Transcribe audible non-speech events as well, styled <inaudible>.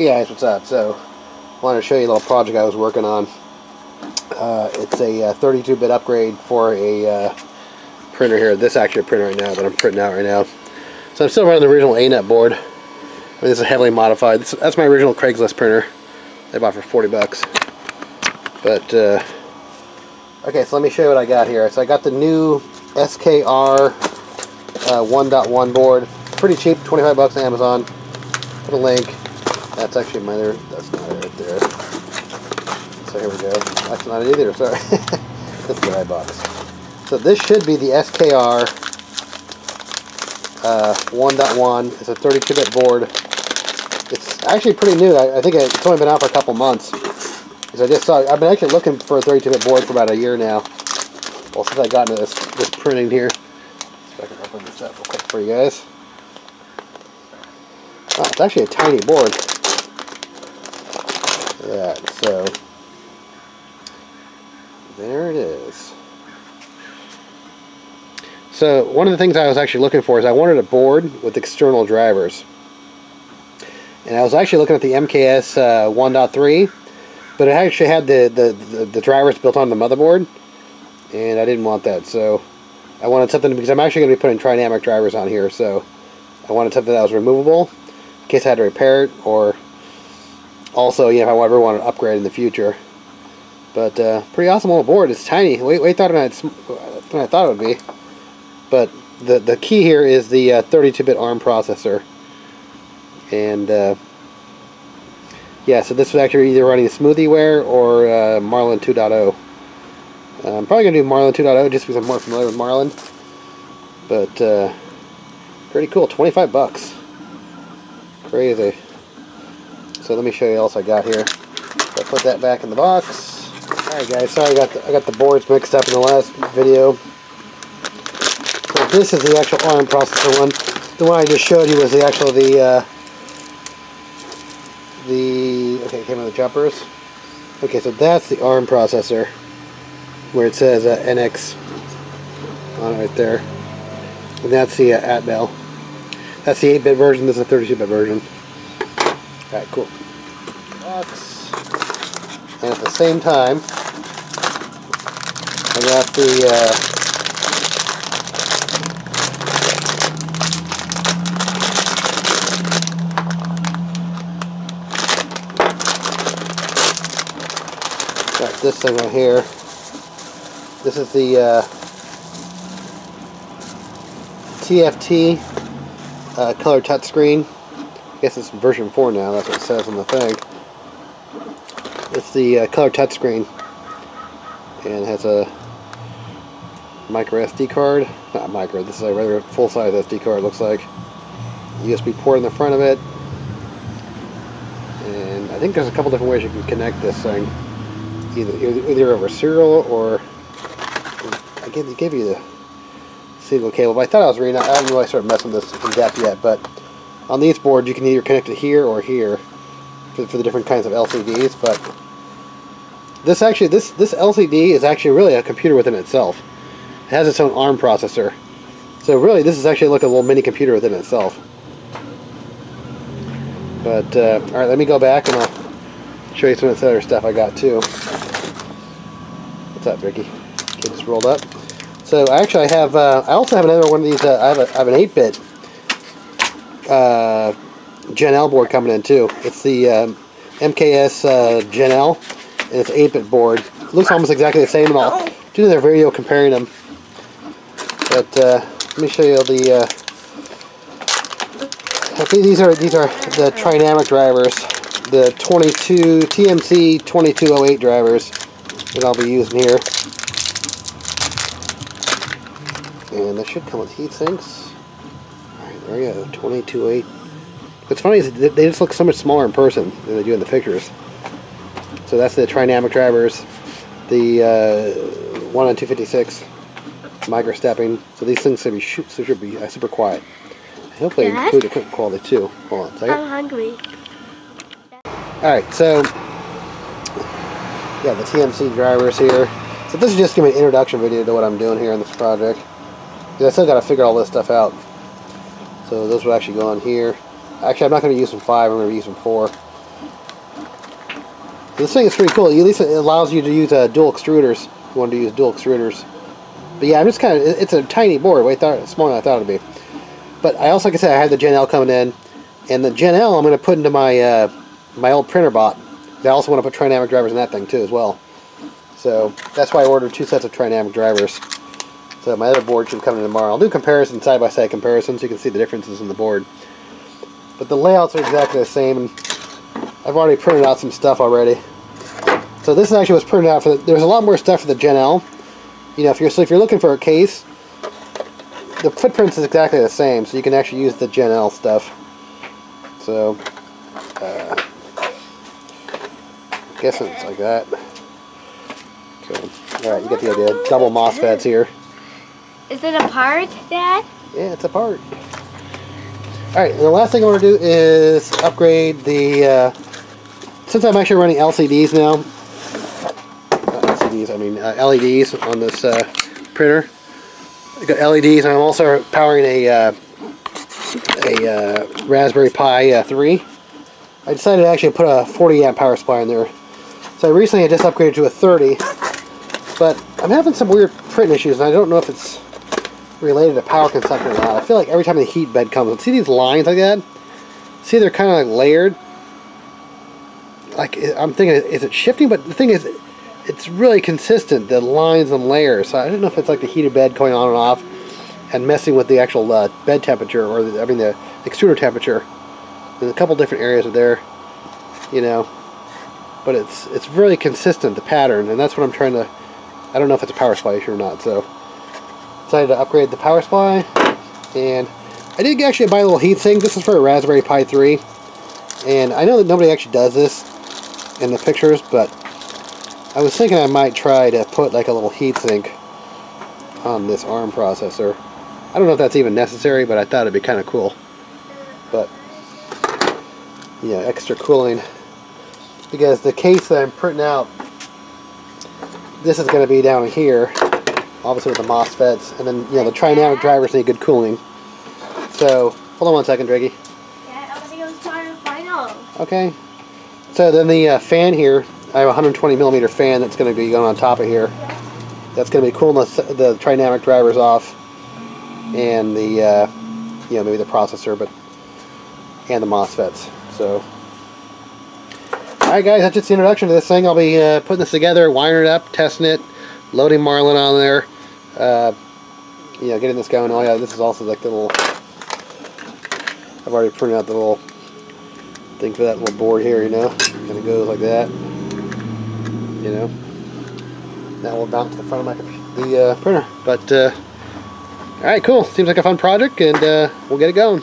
Hey guys, what's up? So, I wanted to show you a little project I was working on. Uh, it's a 32-bit uh, upgrade for a uh, printer here. This actually a printer right now that I'm printing out right now. So I'm still running the original ANET board. I mean, this is heavily modified. This, that's my original Craigslist printer. I bought for 40 bucks. But, uh, okay, so let me show you what I got here. So I got the new SKR 1.1 uh, board. Pretty cheap, 25 bucks on Amazon. Put a link. That's actually my other, that's not it right there. So here we go. That's not it either, sorry. <laughs> that's right box. So this should be the SKR uh, 1.1. It's a 32-bit board. It's actually pretty new. I, I, think it's only been out for a couple months. Because I just saw, I've been actually looking for a 32-bit board for about a year now. Well, since I got into this, this printing here. So I can open this up real quick for you guys. Oh, it's actually a tiny board that. So there it is. So one of the things I was actually looking for is I wanted a board with external drivers. And I was actually looking at the MKS uh, 1.3, but it actually had the, the, the, the, drivers built on the motherboard, and I didn't want that. So I wanted something, because I'm actually going to be putting Trinamic drivers on here, so I wanted something that was removable in case I had to repair it or also, you know, if I ever want to upgrade in the future. But uh, pretty awesome little board. It's tiny. Way, way than, I, than I thought it would be. But the the key here is the 32-bit uh, ARM processor. And uh, yeah, so this was actually either running SmoothieWare or uh, Marlin 2.0. I'm probably going to do Marlin 2.0 just because I'm more familiar with Marlin. But uh, pretty cool. 25 bucks. Crazy. So let me show you else I got here. I put that back in the box. Alright guys, sorry I got the, I got the boards mixed up in the last video. So this is the actual ARM processor one. The one I just showed you was the actual the uh, the okay came with the jumpers. Okay, so that's the ARM processor where it says uh, NX on it right there. And that's the uh, Atmel. That's the 8-bit version, this is the 32-bit version. Alright, cool. Box. And at the same time, I got the uh, got this thing right here. This is the uh, TFT uh, color touchscreen. Guess it's version 4 now, that's what it says on the thing. It's the uh, color touchscreen and it has a micro SD card. Not micro, this is a rather full-size SD card, looks like. USB port in the front of it. And I think there's a couple different ways you can connect this thing. Either, either over serial or I gave, gave you the single cable, but I thought I was reading. I haven't really started messing with this in depth yet, but on these boards you can either connect it here or here for, for the different kinds of LCDs but this actually this this LCD is actually really a computer within itself. It has its own ARM processor. So really this is actually like a little mini computer within itself. But uh, alright let me go back and I'll show you some of the other stuff I got too. What's up Ricky? Kid just rolled up. So actually I have uh, I also have another one of these uh, I, have a, I have an 8-bit uh, Gen L board coming in too. It's the um, MKS uh, Gen L, and it's 8-bit board. It looks almost exactly the same, and I'll do their video comparing them. But uh, let me show you the. Uh, okay, these are these are the Trinamic drivers, the 22 TMC 2208 drivers that I'll be using here. And they should come with heat sinks. There we go, 22.8. What's funny is they just look so much smaller in person than they do in the pictures. So that's the Trinamic drivers, the uh, one on 256, micro stepping. So these things should be should be uh, super quiet. hopefully Dad? include equipment quality too. Hold on a second. I'm hungry. Alright, so yeah, the TMC drivers here. So this is just gonna be an introduction video to what I'm doing here in this project. I still got to figure all this stuff out. So those will actually go on here. Actually, I'm not going to use some 5, I'm going to use some 4. This thing is pretty cool. At least it allows you to use uh, dual extruders. If you want to use dual extruders. But yeah, I'm just kind of, it's a tiny board, way thought, smaller than I thought it would be. But I also, like I said, I had the Gen L coming in. And the Gen L I'm going to put into my uh, my old Printrbot. I also want to put Trinamic drivers in that thing too as well. So that's why I ordered two sets of Trinamic drivers. So my other board should come in tomorrow. I'll do comparison, side-by-side -side comparisons so you can see the differences in the board. But the layouts are exactly the same. And I've already printed out some stuff already. So this actually was printed out for the, there's a lot more stuff for the Gen L. You know, if you're so if you're looking for a case, the footprints is exactly the same, so you can actually use the Gen L stuff. So, uh, I guess it's like that. So, all right, you get the idea. Double MOSFETs here. Is it a part, Dad? Yeah, it's a part. All right, and the last thing I want to do is upgrade the. Uh, since I'm actually running LCDs now, not LCDs, I mean uh, LEDs on this uh, printer. I got LEDs, and I'm also powering a uh, a uh, Raspberry Pi uh, 3. I decided to actually put a 40 amp power supply in there. So I recently I just upgraded to a 30, but I'm having some weird print issues, and I don't know if it's related to power consumption or not. I feel like every time the heat bed comes, see these lines like that? See, they're kind of like layered. Like I'm thinking, is it shifting? But the thing is, it's really consistent. The lines and layers. So I don't know if it's like the heated bed going on and off and messing with the actual uh, bed temperature or the, I mean the extruder temperature. There's a couple different areas of there, you know, but it's it's really consistent the pattern, and that's what I'm trying to. I don't know if it's a power supply issue or not, so decided to upgrade the power supply, and I did actually buy a little heatsink. This is for a Raspberry Pi 3, and I know that nobody actually does this in the pictures, but I was thinking I might try to put like a little heatsink on this ARM processor. I don't know if that's even necessary, but I thought it'd be kind of cool. But, yeah, extra cooling. Because the case that I'm printing out, this is going to be down here, obviously with the MOSFETs, and then, you know, the Trinamic drivers need good cooling. So, hold on one second, Driggy. Yeah, I was trying to find out. Okay. So then the uh, fan here, I have a 120 millimeter fan that's going to be going on top of here. That's going to be cooling the, the Trinamic drivers off and the, uh, you know, maybe the processor, but, and the MOSFETs. So, alright guys, that's just the introduction to this thing. I'll be uh, putting this together, wiring it up, testing it, loading Marlin on there, uh, you know, getting this going. Oh yeah, this is also like the little, I've already printed out the little thing for that little board here, you know, kind of goes like that, you know. That will mount to the front of my the uh, printer. But uh, all right, cool. Seems like a fun project, and uh, we'll get it going.